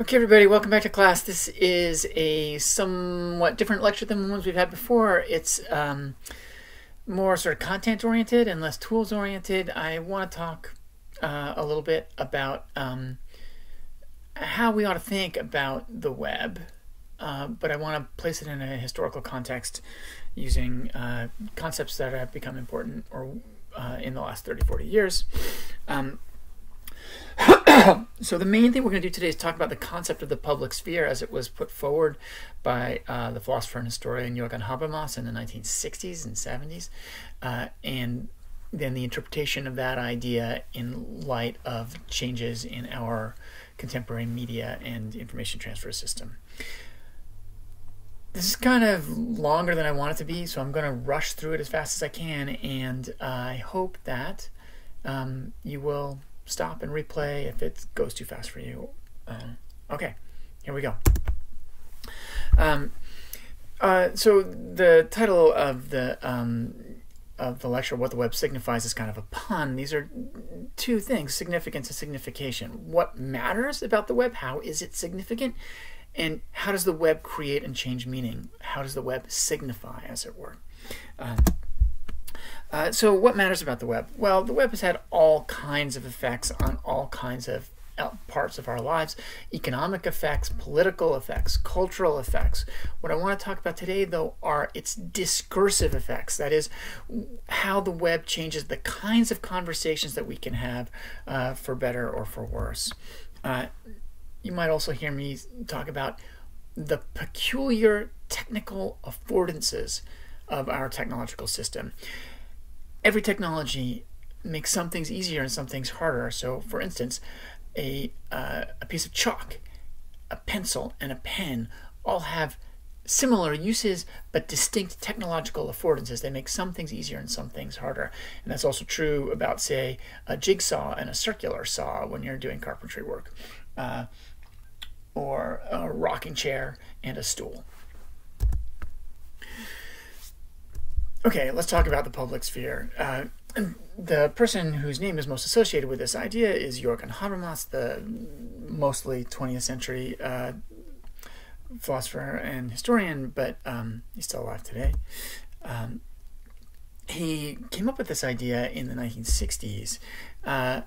Okay, everybody, welcome back to class. This is a somewhat different lecture than the ones we've had before. It's um, more sort of content oriented and less tools oriented. I want to talk uh, a little bit about um, how we ought to think about the web, uh, but I want to place it in a historical context using uh, concepts that have become important or uh, in the last 30, 40 years. Um, so the main thing we're going to do today is talk about the concept of the public sphere as it was put forward by uh, the philosopher and historian Jürgen Habermas in the 1960s and 70s, uh, and then the interpretation of that idea in light of changes in our contemporary media and information transfer system. This is kind of longer than I want it to be, so I'm going to rush through it as fast as I can, and I hope that um, you will stop and replay if it goes too fast for you. Um, okay, here we go. Um, uh, so the title of the um, of the lecture, "What the Web Signifies," is kind of a pun. These are two things: significance and signification. What matters about the web? How is it significant? And how does the web create and change meaning? How does the web signify, as it were? Um, uh, so what matters about the web? Well, the web has had all kinds of effects on all kinds of uh, parts of our lives economic effects, political effects, cultural effects. What I want to talk about today, though, are its discursive effects. That is, how the web changes the kinds of conversations that we can have uh, for better or for worse. Uh, you might also hear me talk about the peculiar technical affordances of our technological system every technology makes some things easier and some things harder. So, for instance, a, uh, a piece of chalk, a pencil, and a pen all have similar uses but distinct technological affordances. They make some things easier and some things harder. And that's also true about, say, a jigsaw and a circular saw when you're doing carpentry work, uh, or a rocking chair and a stool. Okay, let's talk about the public sphere. Uh, the person whose name is most associated with this idea is Jürgen Habermas, the mostly 20th century uh, philosopher and historian, but um, he's still alive today. Um, he came up with this idea in the 1960s, uh,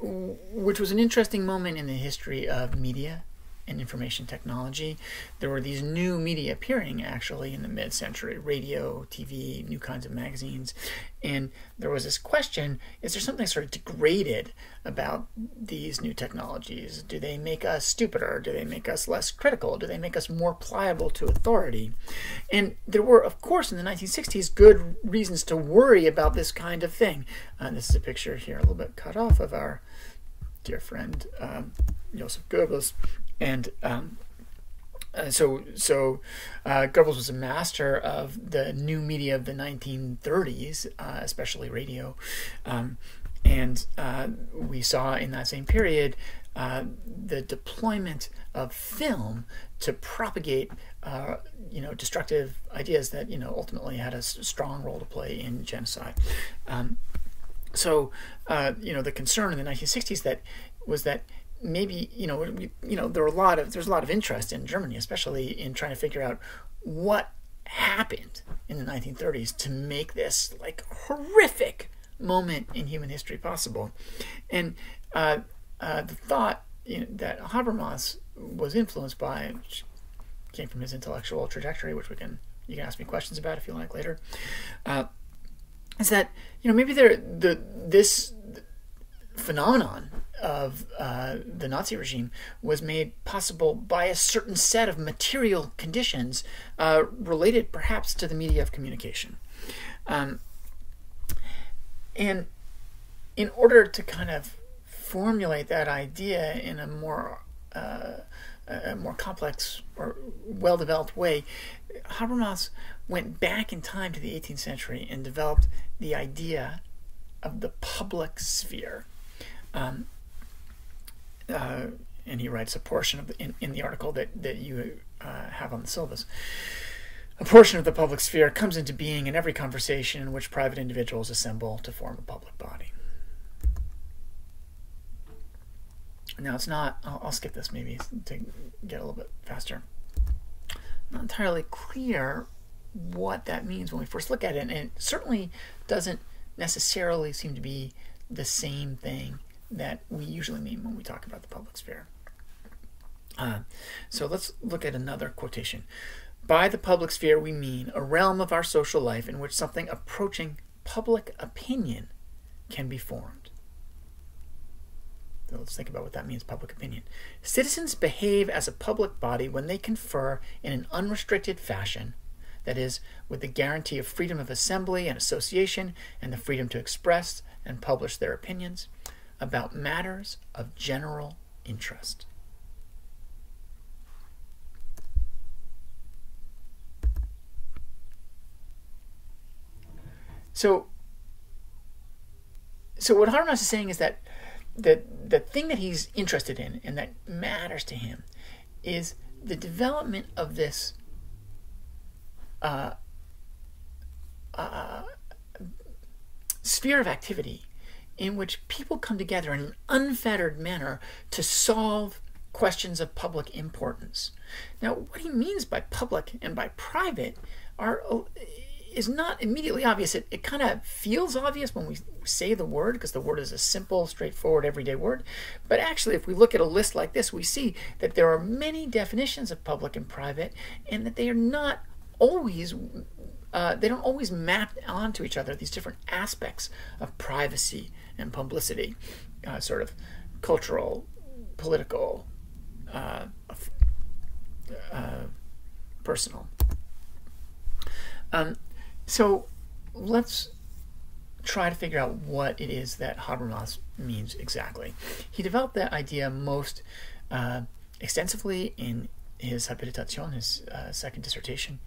which was an interesting moment in the history of media and information technology. There were these new media appearing actually in the mid century radio, TV, new kinds of magazines. And there was this question is there something sort of degraded about these new technologies? Do they make us stupider? Do they make us less critical? Do they make us more pliable to authority? And there were, of course, in the 1960s, good reasons to worry about this kind of thing. Uh, this is a picture here, a little bit cut off of our dear friend um, Joseph Goebbels and um, uh, so so uh, Goebbels was a master of the new media of the 1930s, uh, especially radio, um, and uh, we saw in that same period uh, the deployment of film to propagate uh, you know destructive ideas that you know ultimately had a strong role to play in genocide. Um, so you know the concern in the 1960s that was that maybe you know you know there were a lot of there's a lot of interest in Germany, especially in trying to figure out what happened in the 1930s to make this like horrific moment in human history possible, and uh, uh, the thought you know, that Habermas was influenced by came from his intellectual trajectory, which we can you can ask me questions about if you like later. Uh, is that you know maybe there the this phenomenon of uh, the Nazi regime was made possible by a certain set of material conditions uh, related perhaps to the media of communication. Um, and in order to kind of formulate that idea in a more uh, a more complex or well developed way, Habermas went back in time to the 18th century and developed the idea of the public sphere. Um, uh, and he writes a portion of the, in, in the article that, that you uh, have on the syllabus. A portion of the public sphere comes into being in every conversation in which private individuals assemble to form a public body. Now it's not, I'll, I'll skip this maybe to get a little bit faster. Not entirely clear what that means when we first look at it, and it certainly doesn't necessarily seem to be the same thing that we usually mean when we talk about the public sphere. Uh, so let's look at another quotation. By the public sphere, we mean a realm of our social life in which something approaching public opinion can be formed. So let's think about what that means public opinion. Citizens behave as a public body when they confer in an unrestricted fashion, that is, with the guarantee of freedom of assembly and association and the freedom to express and publish their opinions about matters of general interest. So, so what Habermas is saying is that the the thing that he's interested in and that matters to him is the development of this uh, uh, sphere of activity in which people come together in an unfettered manner to solve questions of public importance. Now, what he means by public and by private are is not immediately obvious. It, it kind of feels obvious when we say the word because the word is a simple, straightforward, everyday word. But actually, if we look at a list like this, we see that there are many definitions of public and private and that they are not always. Uh, they don't always map onto each other these different aspects of privacy and publicity, uh, sort of cultural, political, uh, uh personal. Um, so let's try to figure out what it is that Habermas means exactly. He developed that idea most uh, extensively in his Habilitation, his uh, second dissertation,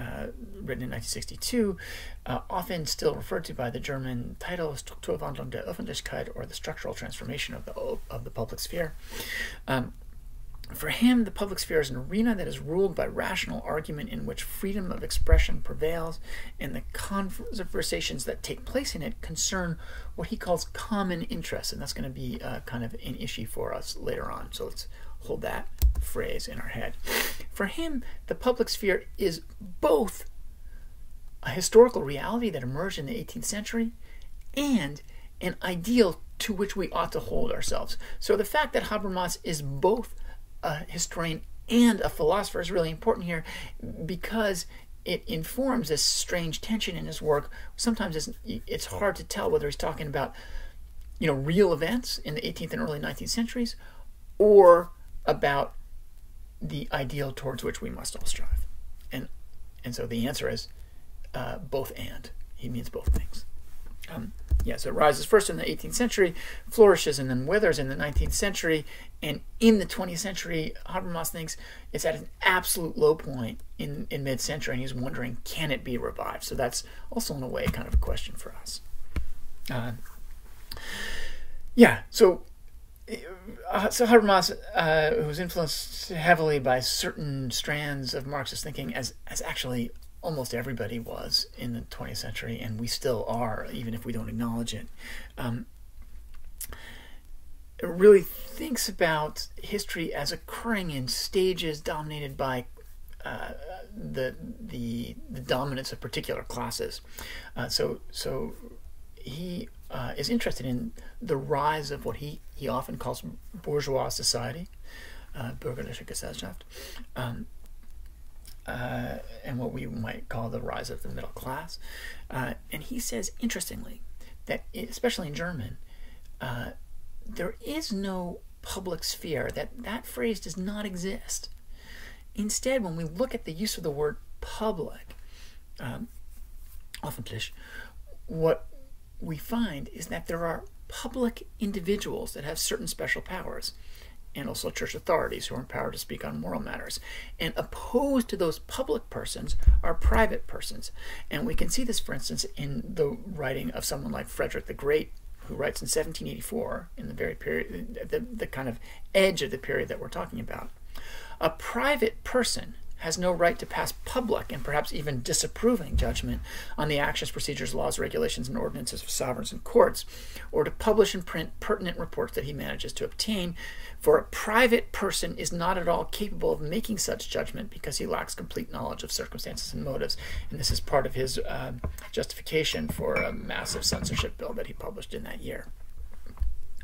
uh, written in 1962, uh, often still referred to by the German title Strukturwandlung der Öffentlichkeit, or the structural transformation of the of the public sphere. Um, for him, the public sphere is an arena that is ruled by rational argument in which freedom of expression prevails, and the conversations that take place in it concern what he calls common interests, and that's going to be uh, kind of an issue for us later on. So let's hold that phrase in our head. For him, the public sphere is both a historical reality that emerged in the 18th century and an ideal to which we ought to hold ourselves. So the fact that Habermas is both a historian and a philosopher is really important here because it informs this strange tension in his work. Sometimes it's, it's hard to tell whether he's talking about, you know, real events in the 18th and early 19th centuries or about the ideal towards which we must all strive. And, and so the answer is uh, both and. He means both things. Um, yeah, so it rises first in the 18th century, flourishes, and then withers in the 19th century. And in the 20th century, Habermas thinks it's at an absolute low point in, in mid century, and he's wondering, can it be revived? So that's also, in a way, kind of a question for us. Uh, yeah, so so Habermas, uh, who was influenced heavily by certain strands of Marxist thinking, as as actually almost everybody was in the 20th century, and we still are, even if we don't acknowledge it. Um, really thinks about history as occurring in stages dominated by uh, the the the dominance of particular classes. Uh, so so he uh, is interested in the rise of what he he often calls bourgeois society, uh, bürgerliche Gesellschaft. Um, uh, and what we might call the rise of the middle class. Uh, and he says, interestingly, that especially in German, uh, there is no public sphere. That that phrase does not exist. Instead, when we look at the use of the word public, um, what we find is that there are public individuals that have certain special powers and also church authorities who are empowered to speak on moral matters. And opposed to those public persons are private persons. And we can see this, for instance, in the writing of someone like Frederick the Great, who writes in 1784, in the very period, the, the kind of edge of the period that we're talking about. A private person has no right to pass public and perhaps even disapproving judgment on the actions, procedures, laws, regulations, and ordinances of sovereigns and courts, or to publish and print pertinent reports that he manages to obtain. For a private person is not at all capable of making such judgment because he lacks complete knowledge of circumstances and motives. And this is part of his uh, justification for a massive censorship bill that he published in that year.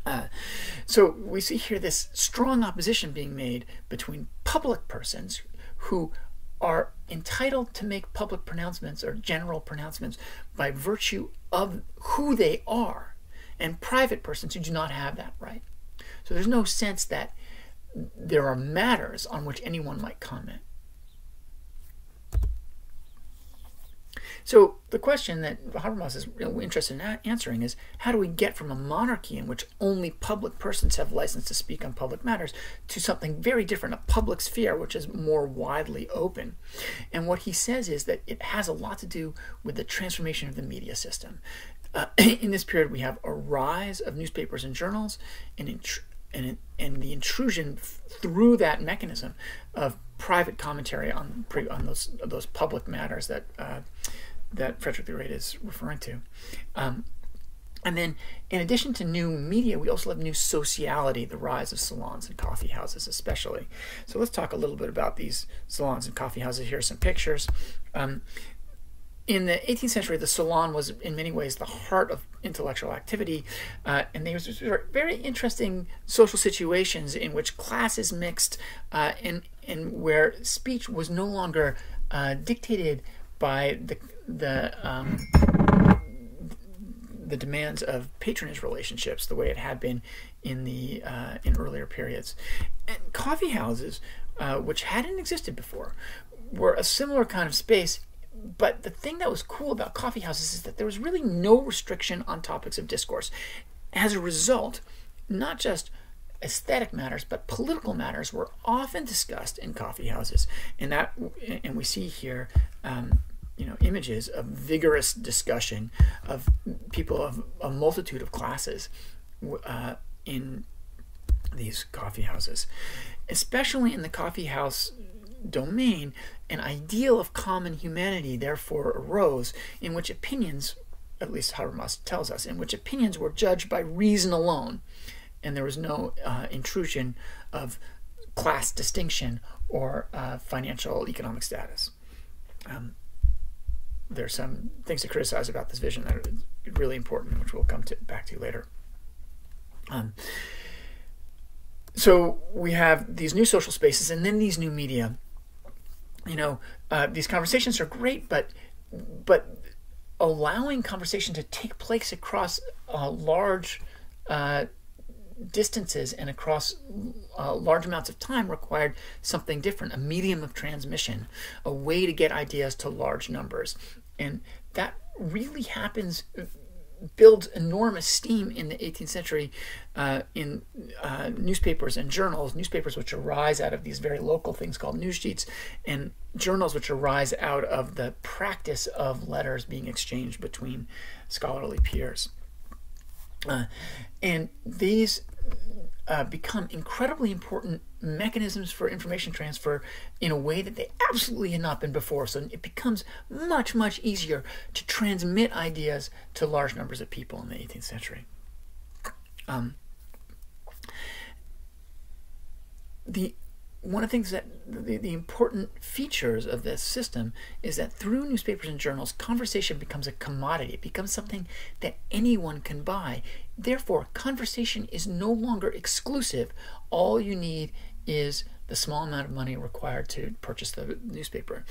Uh, so we see here this strong opposition being made between public persons who are entitled to make public pronouncements or general pronouncements by virtue of who they are, and private persons who do not have that right. So there's no sense that there are matters on which anyone might comment. So the question that Habermas is really interested in answering is how do we get from a monarchy in which only public persons have license to speak on public matters to something very different, a public sphere which is more widely open? And what he says is that it has a lot to do with the transformation of the media system. Uh, in this period, we have a rise of newspapers and journals, and and, and the intrusion through that mechanism of private commentary on on those those public matters that uh, that Frederick the Great is referring to. Um, and then, in addition to new media, we also have new sociality, the rise of salons and coffee houses, especially. So let's talk a little bit about these salons and coffee houses. Here are some pictures. Um, in the 18th century, the salon was in many ways the heart of intellectual activity, uh, and there was very interesting social situations in which classes mixed, uh, and and where speech was no longer uh, dictated by the the um, the demands of patronage relationships the way it had been in the uh, in earlier periods. And coffee houses, uh, which hadn't existed before, were a similar kind of space. But the thing that was cool about coffee houses is that there was really no restriction on topics of discourse. As a result, not just aesthetic matters, but political matters were often discussed in coffee houses, and that and we see here um, you know images of vigorous discussion of people of a multitude of classes uh, in these coffee houses, especially in the coffee house domain. An ideal of common humanity therefore arose, in which opinions, at least Habermas tells us, in which opinions were judged by reason alone, and there was no uh, intrusion of class distinction or uh, financial economic status. Um, there's some things to criticize about this vision that are really important, which we'll come to, back to later. Um, so we have these new social spaces and then these new media. You know, uh, these conversations are great, but but allowing conversation to take place across uh, large uh, distances and across uh, large amounts of time required something different a medium of transmission, a way to get ideas to large numbers. And that really happens, builds enormous steam in the 18th century uh, in uh, newspapers and journals, newspapers which arise out of these very local things called news sheets, and journals which arise out of the practice of letters being exchanged between scholarly peers. Uh, and these uh, become incredibly important mechanisms for information transfer in a way that they absolutely had not been before. So it becomes much, much easier to transmit ideas to large numbers of people in the 18th century. Um, the one of the things that the, the important features of this system is that through newspapers and journals, conversation becomes a commodity. It becomes something that anyone can buy. Therefore, conversation is no longer exclusive. All you need is the small amount of money required to purchase the newspaper.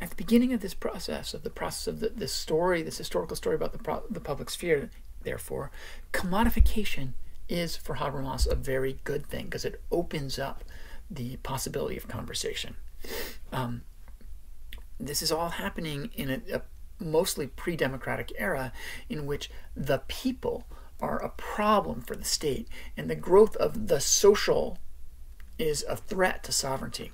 At the beginning of this process, of the process of the, this story, this historical story about the, the public sphere, therefore, commodification is for Habermas a very good thing because it opens up the possibility of conversation. Um, this is all happening in a, a mostly pre democratic era in which the people are a problem for the state and the growth of the social is a threat to sovereignty.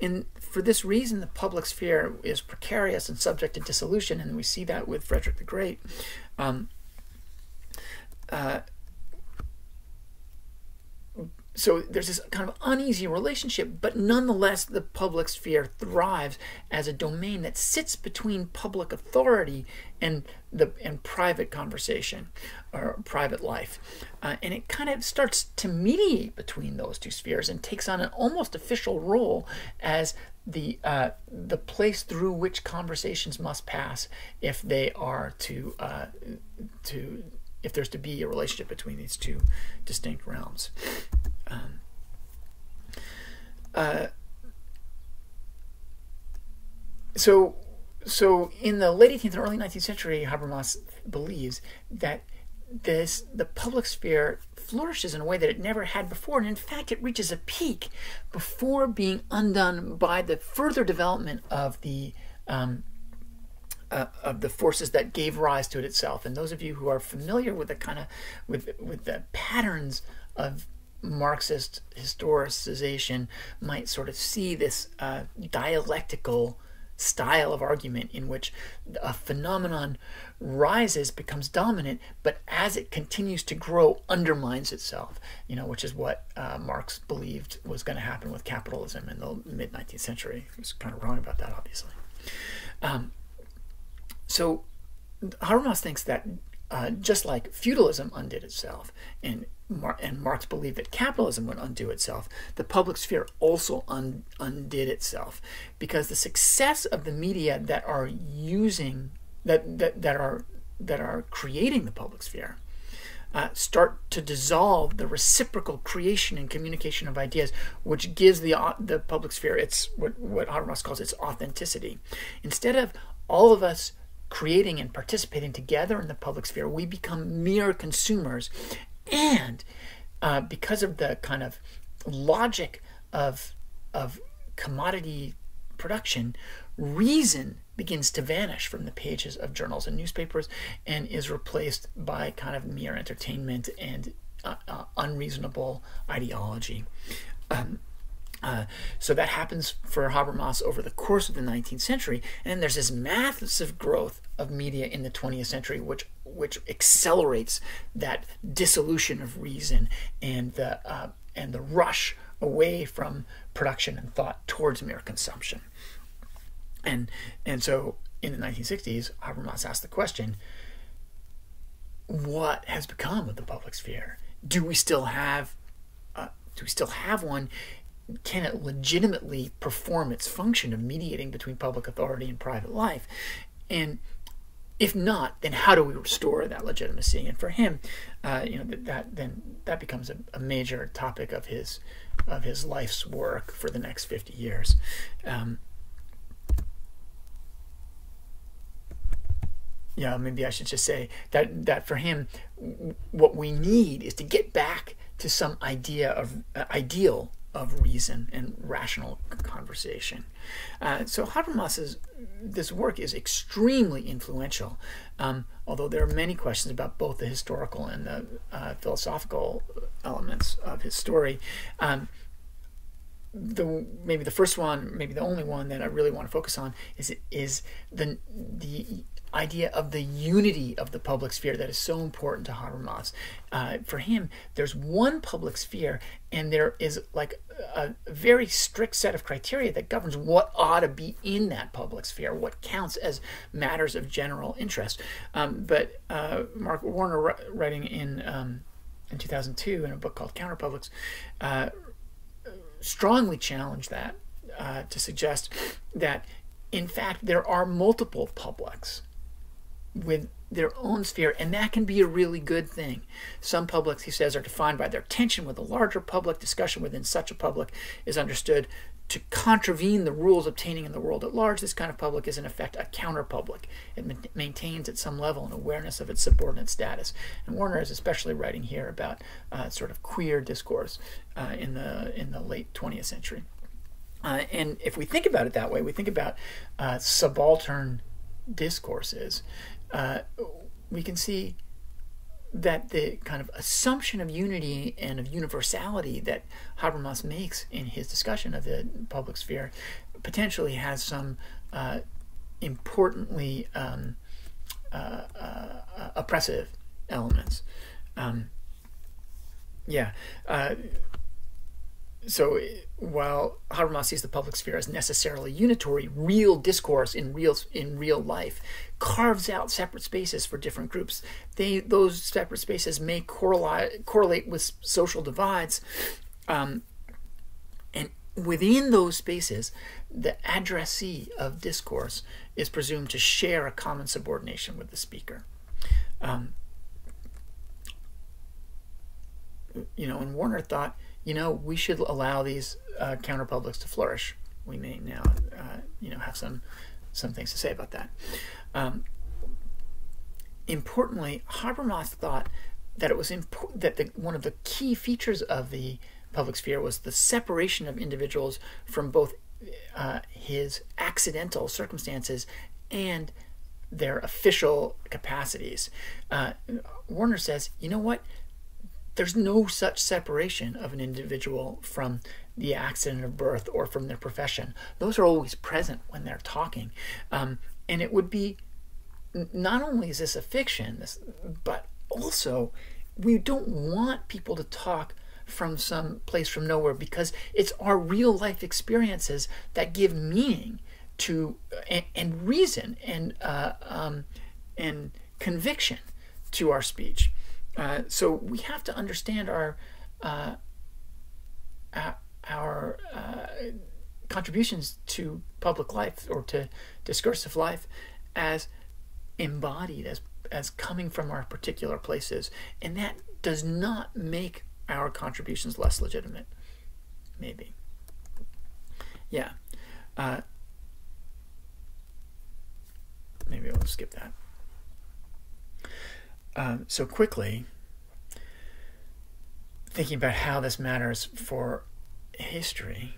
And for this reason, the public sphere is precarious and subject to dissolution, and we see that with Frederick the Great. Um, uh, so there's this kind of uneasy relationship, but nonetheless, the public sphere thrives as a domain that sits between public authority and the and private conversation or private life, uh, and it kind of starts to mediate between those two spheres and takes on an almost official role as the uh, the place through which conversations must pass if they are to uh, to if there's to be a relationship between these two distinct realms. Um, uh, so, so in the late 18th and early 19th century, Habermas believes that this the public sphere flourishes in a way that it never had before, and in fact, it reaches a peak before being undone by the further development of the um, uh, of the forces that gave rise to it itself. And those of you who are familiar with the kind of with with the patterns of Marxist historicization might sort of see this uh, dialectical style of argument in which a phenomenon rises, becomes dominant, but as it continues to grow, undermines itself, you know, which is what uh, Marx believed was going to happen with capitalism in the mid 19th century. He was kind of wrong about that, obviously. Um, so Habermas thinks that uh, just like feudalism undid itself, and and Marx believed that capitalism would undo itself, the public sphere also un- undid itself because the success of the media that are using that that, that are that are creating the public sphere uh, start to dissolve the reciprocal creation and communication of ideas, which gives the uh, the public sphere its what what Habermas calls its authenticity. Instead of all of us creating and participating together in the public sphere, we become mere consumers. And uh, because of the kind of logic of, of commodity production, reason begins to vanish from the pages of journals and newspapers and is replaced by kind of mere entertainment and uh, uh, unreasonable ideology. Um, uh, so that happens for Habermas over the course of the 19th century, and there's this massive growth of media in the 20th century, which which accelerates that dissolution of reason and the uh, and the rush away from production and thought towards mere consumption. And and so in the 1960s, Habermas asked the question: What has become of the public sphere? Do we still have uh, do we still have one? Can it legitimately perform its function of mediating between public authority and private life? And if not, then how do we restore that legitimacy? And for him, uh, you know, that, that, then that becomes a, a, major topic of his of his life's work for the next fifty years. Um, yeah, maybe I should just say that that for him, what we need is to get back to some idea of uh, ideal of reason and rational conversation. Uh, so Habermas's this work is extremely influential, um, although there are many questions about both the historical and the uh, philosophical elements of his story. Um, the maybe the first one, maybe the only one that I really want to focus on is is the the idea of the unity of the public sphere that is so important to Habermas. Uh, for him, there's one public sphere, and there is like a very strict set of criteria that governs what ought to be in that public sphere, what counts as matters of general interest. Um, but uh, Mark Warner, writing in um, in 2002 in a book called Counterpublics, uh, strongly challenged that uh, to suggest that in fact there are multiple publics with their own sphere, and that can be a really good thing. Some publics, he says, are defined by their tension with a larger public. Discussion within such a public is understood to contravene the rules obtaining in the world at large. This kind of public is, in effect, a counter public. It ma- maintains at some level an awareness of its subordinate status. And Warner is especially writing here about uh, sort of queer discourse uh, in the in the late 20th century. Uh, and if we think about it that way, we think about uh, subaltern discourses uh, we can see that the kind of assumption of unity and of universality that Habermas makes in his discussion of the public sphere potentially has some uh, importantly um, uh, uh, oppressive elements. Um, yeah. So while Habermas sees the public sphere as necessarily unitary, real discourse in real in real life carves out separate spaces for different groups. They those separate spaces may correlate correlate with social divides, um, and within those spaces, the addressee of discourse is presumed to share a common subordination with the speaker. Um, you know, and Warner thought you know, we should allow these uh, counterpublics to flourish. We may now, uh, you know, have some some things to say about that. Um, importantly, Habermas thought that it was that the, one of the key features of the public sphere was the separation of individuals from both uh, his accidental circumstances and their official capacities. Uh, Warner says, you know what? There's no such separation of an individual from the accident of birth or from their profession. Those are always present when they're talking. Um, and it would be not only is this a fiction, this, but also we don't want people to talk from some place from nowhere because it's our real life experiences that give meaning to and, and reason and uh, um, and conviction to our speech. Uh, so we have to understand our uh, our uh, contributions to public life or to discursive life as embodied as as coming from our particular places, and that does not make our contributions less legitimate. Maybe. Yeah. Uh, maybe I'll skip that. Um, so quickly, thinking about how this matters for history,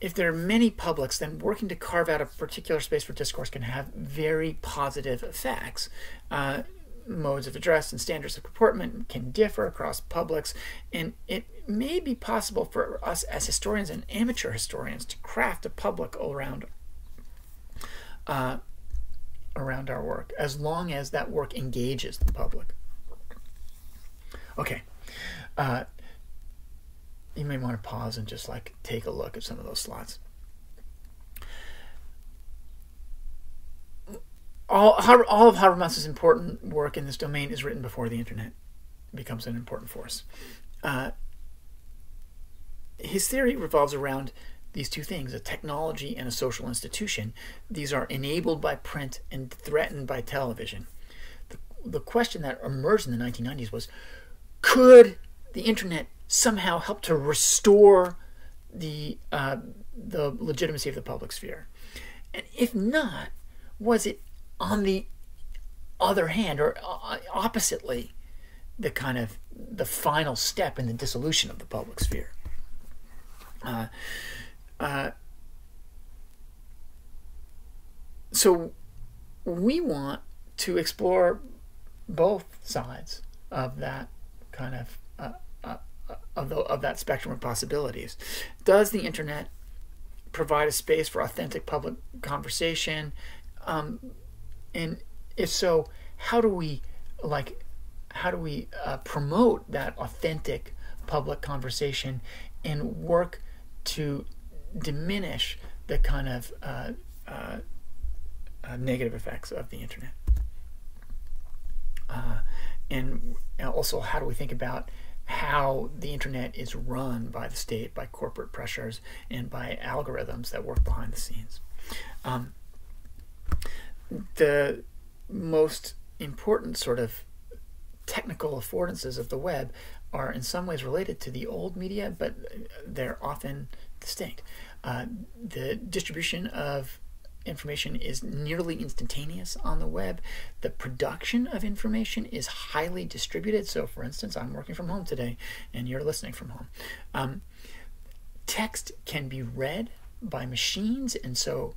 if there are many publics, then working to carve out a particular space for discourse can have very positive effects. Uh, modes of address and standards of comportment can differ across publics, and it may be possible for us as historians and amateur historians to craft a public around uh, around our work as long as that work engages the public. Okay. Uh, you may want to pause and just like take a look at some of those slots. All, all of Habermas's important work in this domain is written before the internet becomes an important force. Uh, his theory revolves around these two things, a technology and a social institution, these are enabled by print and threatened by television. The, the question that emerged in the 1990s was could the internet somehow help to restore the, uh, the legitimacy of the public sphere? And if not, was it on the other hand, or uh, oppositely, the kind of the final step in the dissolution of the public sphere? Uh, uh, so we want to explore both sides of that kind of uh, uh, of, the, of that spectrum of possibilities. Does the internet provide a space for authentic public conversation? Um, and if so, how do we like how do we uh, promote that authentic public conversation and work to diminish the kind of uh, uh, uh, negative effects of the internet. Uh, and also, how do we think about how the internet is run by the state, by corporate pressures, and by algorithms that work behind the scenes? Um, the most important sort of technical affordances of the web are in some ways related to the old media, but they're often distinct. Uh, the distribution of information is nearly instantaneous on the web. The production of information is highly distributed. So, for instance, I'm working from home today and you're listening from home. Um, text can be read by machines, and so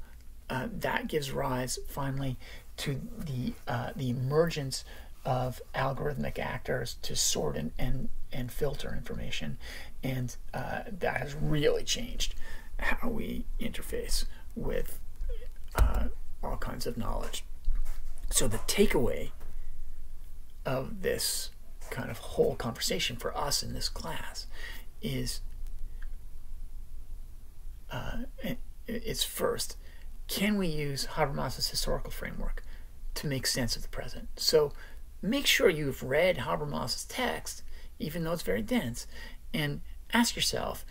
uh, that gives rise finally to the uh, the emergence of algorithmic actors to sort and and, and filter information, and uh, that has really changed how we interface with uh, all kinds of knowledge. So the takeaway of this kind of whole conversation for us in this class is uh, is first, can we use Habermas's historical framework to make sense of the present? So make sure you've read Habermas's text, even though it's very dense, and ask yourself,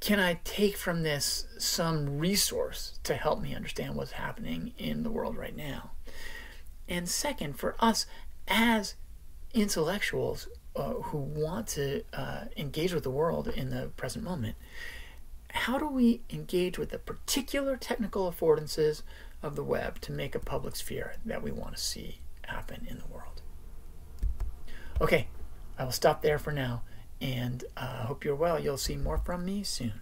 can I take from this some resource to help me understand what's happening in the world right now? And second, for us as intellectuals uh, who want to uh, engage with the world in the present moment, how do we engage with the particular technical affordances of the web to make a public sphere that we want to see happen in the world? Okay, I will stop there for now and I uh, hope you're well. You'll see more from me soon.